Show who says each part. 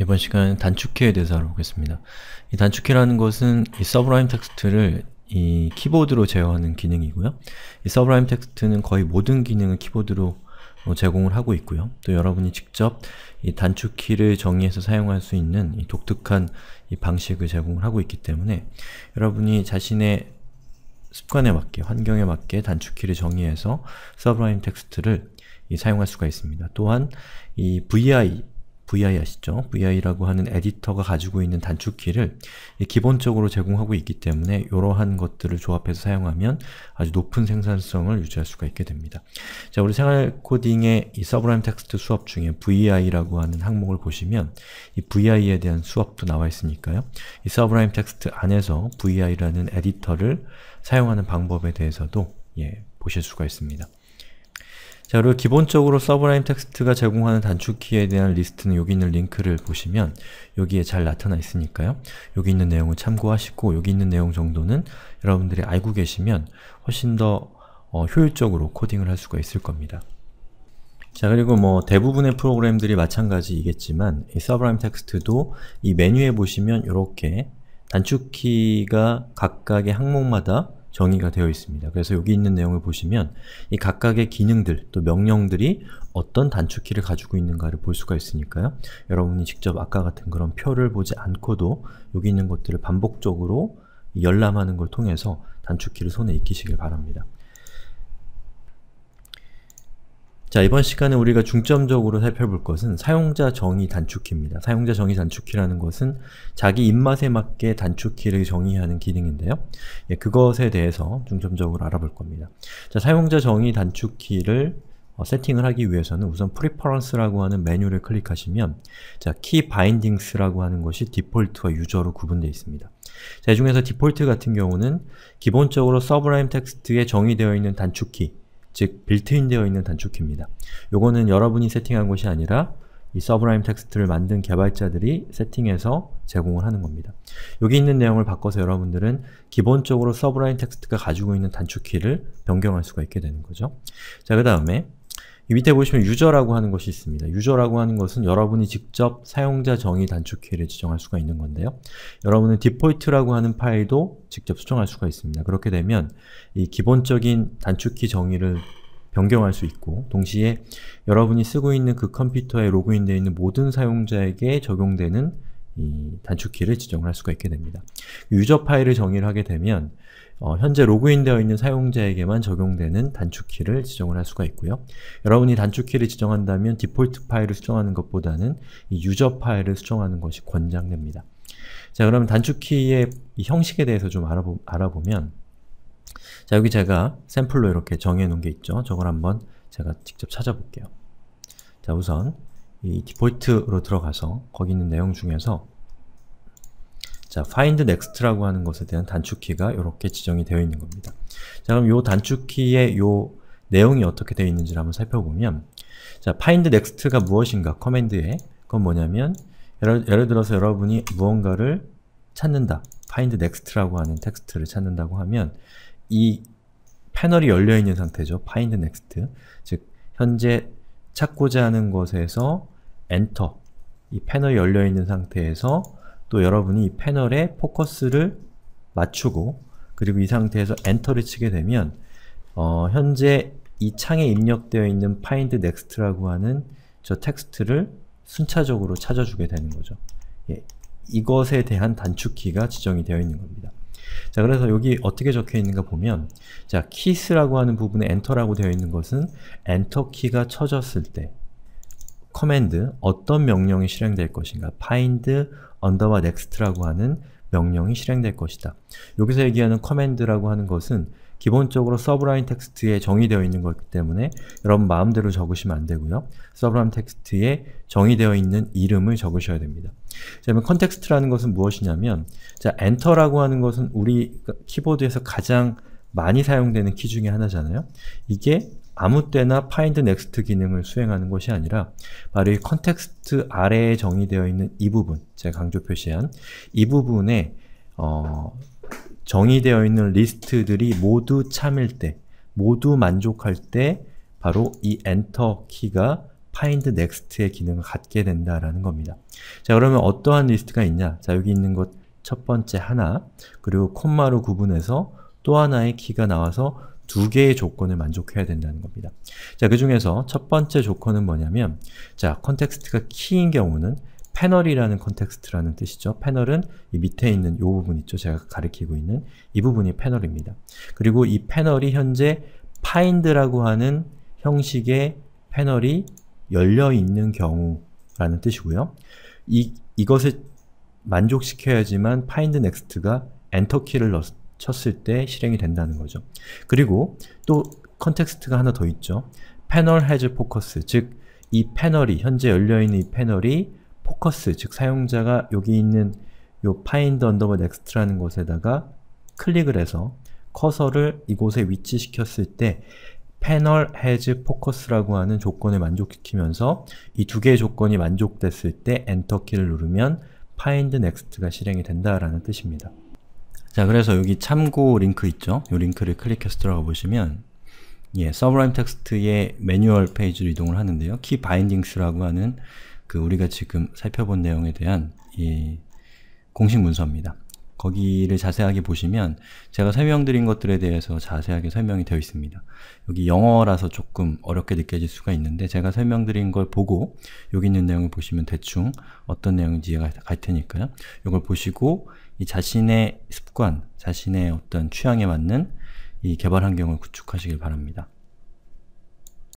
Speaker 1: 이번 시간은 단축키에 대해서 알아보겠습니다. 이 단축키라는 것은 이 Sublime Text를 이 키보드로 제어하는 기능이고요. 이 Sublime Text는 거의 모든 기능을 키보드로 어, 제공을 하고 있고요. 또 여러분이 직접 이 단축키를 정의해서 사용할 수 있는 이 독특한 이 방식을 제공을 하고 있기 때문에 여러분이 자신의 습관에 맞게, 환경에 맞게 단축키를 정의해서 Sublime Text를 사용할 수가 있습니다. 또한 이 VI VI 아시죠? VI라고 하는 에디터가 가지고 있는 단축키를 기본적으로 제공하고 있기 때문에 이러한 것들을 조합해서 사용하면 아주 높은 생산성을 유지할 수가 있게 됩니다. 자, 우리 생활 코딩의 이 Sublime Text 수업 중에 VI라고 하는 항목을 보시면 이 VI에 대한 수업도 나와 있으니까요. 이 Sublime Text 안에서 VI라는 에디터를 사용하는 방법에 대해서도 예, 보실 수가 있습니다. 자 그리고 기본적으로 Sublime Text가 제공하는 단축키에 대한 리스트는 여기 있는 링크를 보시면 여기에 잘 나타나 있으니까요. 여기 있는 내용을 참고하시고 여기 있는 내용 정도는 여러분들이 알고 계시면 훨씬 더 어, 효율적으로 코딩을 할 수가 있을 겁니다. 자 그리고 뭐 대부분의 프로그램들이 마찬가지이겠지만 이 Sublime Text도 이 메뉴에 보시면 이렇게 단축키가 각각의 항목마다 정의가 되어 있습니다. 그래서 여기 있는 내용을 보시면 이 각각의 기능들, 또 명령들이 어떤 단축키를 가지고 있는가를 볼 수가 있으니까요. 여러분이 직접 아까 같은 그런 표를 보지 않고도 여기 있는 것들을 반복적으로 열람하는 걸 통해서 단축키를 손에 익히시길 바랍니다. 자, 이번 시간에 우리가 중점적으로 살펴볼 것은 사용자 정의 단축키입니다. 사용자 정의 단축키라는 것은 자기 입맛에 맞게 단축키를 정의하는 기능인데요. 예, 그것에 대해서 중점적으로 알아볼 겁니다. 자, 사용자 정의 단축키를 어, 세팅을 하기 위해서는 우선 Preference라고 하는 메뉴를 클릭하시면 자, Key Bindings라고 하는 것이 디폴트와 user로 구분되어 있습니다. 자, 이 중에서 디폴트 같은 경우는 기본적으로 Sublime Text에 정의되어 있는 단축키 즉 빌트인 되어 있는 단축키입니다. 요거는 여러분이 세팅한 것이 아니라 이 Sublime Text를 만든 개발자들이 세팅해서 제공을 하는 겁니다. 여기 있는 내용을 바꿔서 여러분들은 기본적으로 Sublime Text가 가지고 있는 단축키를 변경할 수가 있게 되는 거죠. 자, 그 다음에 이 밑에 보시면 user라고 하는 것이 있습니다. user라고 하는 것은 여러분이 직접 사용자 정의 단축키를 지정할 수가 있는 건데요. 여러분은 디폴트라고 하는 파일도 직접 수정할 수가 있습니다. 그렇게 되면 이 기본적인 단축키 정의를 변경할 수 있고 동시에 여러분이 쓰고 있는 그 컴퓨터에 로그인되어 있는 모든 사용자에게 적용되는 이 단축키를 지정할 수가 있게 됩니다. 유저 파일을 정의를 하게 되면 어, 현재 로그인되어 있는 사용자에게만 적용되는 단축키를 지정을 할 수가 있고요. 여러분이 단축키를 지정한다면 디폴트 파일을 수정하는 것보다는 이 유저 파일을 수정하는 것이 권장됩니다. 자 그러면 단축키의 형식에 대해서 좀 알아보, 알아보면 자 여기 제가 샘플로 이렇게 정해 놓은 게 있죠. 저걸 한번 제가 직접 찾아볼게요. 자 우선 이 디폴트로 들어가서 거기 있는 내용 중에서 자, find next라고 하는 것에 대한 단축키가 이렇게 지정이 되어 있는 겁니다. 자, 그럼 이 단축키의 이 내용이 어떻게 되어 있는지를 한번 살펴보면 자, find next가 무엇인가 커맨드에 그건 뭐냐면 예를, 예를 들어서 여러분이 무언가를 찾는다 find next라고 하는 텍스트를 찾는다고 하면 이 패널이 열려있는 상태죠. find next 즉 현재 찾고자 하는 것에서 enter 이 패널이 열려있는 상태에서 또 여러분이 이 패널에 포커스를 맞추고 그리고 이 상태에서 엔터를 치게 되면 어, 현재 이 창에 입력되어 있는 find next라고 하는 저 텍스트를 순차적으로 찾아주게 되는 거죠. 예, 이것에 대한 단축키가 지정이 되어 있는 겁니다. 자, 그래서 여기 어떻게 적혀 있는가 보면 자, keys라고 하는 부분에 enter라고 되어 있는 것은 엔터 키가 쳐졌을 때 command 어떤 명령이 실행될 것인가 find underbar next라고 하는 명령이 실행될 것이다. 여기서 얘기하는 command라고 하는 것은 기본적으로 Sublime Text에 정의되어 있는 거기 때문에 여러분 마음대로 적으시면 안 되고요. Sublime Text에 정의되어 있는 이름을 적으셔야 됩니다. 자, 그러면 context라는 것은 무엇이냐면 자, enter라고 하는 것은 우리 키보드에서 가장 많이 사용되는 키 중에 하나잖아요. 이게 아무 때나 find next 기능을 수행하는 것이 아니라 바로 이 context 아래에 정의되어 있는 이 부분, 제가 강조 표시한 이 부분에 어, 정의되어 있는 리스트들이 모두 참일 때, 모두 만족할 때 바로 이 엔터 키가 find next의 기능을 갖게 된다라는 겁니다. 자 그러면 어떠한 리스트가 있냐? 자 여기 있는 것 첫 번째 하나, 그리고 콤마로 구분해서 또 하나의 키가 나와서 두 개의 조건을 만족해야 된다는 겁니다. 자, 그 중에서 첫 번째 조건은 뭐냐면 자, context가 키인 경우는 패널이라는 context라는 뜻이죠. 패널은 이 밑에 있는 이 부분 있죠. 제가 가리키고 있는 이 부분이 패널입니다. 그리고 이 패널이 현재 find라고 하는 형식의 패널이 열려있는 경우라는 뜻이고요. 이, 이것을 만족시켜야지만 find next가 엔터 키를 넣, 쳤을 때 실행이 된다는 거죠. 그리고 또 context가 하나 더 있죠. 패널 has focus, 즉 이 패널이, 현재 열려있는 이 패널이 포커스, 즉 사용자가 여기 있는 요 find underbar next라는 곳에다가 클릭을 해서 커서를 이곳에 위치시켰을 때 패널 has focus라고 하는 조건을 만족시키면서 이 두 개의 조건이 만족됐을 때 엔터 키를 누르면 find next가 실행이 된다라는 뜻입니다. 자, 그래서 여기 참고 링크 있죠? 이 링크를 클릭해서 들어가 보시면 예, Sublime Text의 매뉴얼 페이지로 이동을 하는데요. Key Bindings라고 하는 그 우리가 지금 살펴본 내용에 대한 이 공식 문서입니다. 거기를 자세하게 보시면 제가 설명드린 것들에 대해서 자세하게 설명이 되어 있습니다. 여기 영어라서 조금 어렵게 느껴질 수가 있는데 제가 설명드린 걸 보고 여기 있는 내용을 보시면 대충 어떤 내용인지 이해가 갈 테니까요. 이걸 보시고 이 자신의 습관, 자신의 어떤 취향에 맞는 이 개발 환경을 구축하시길 바랍니다.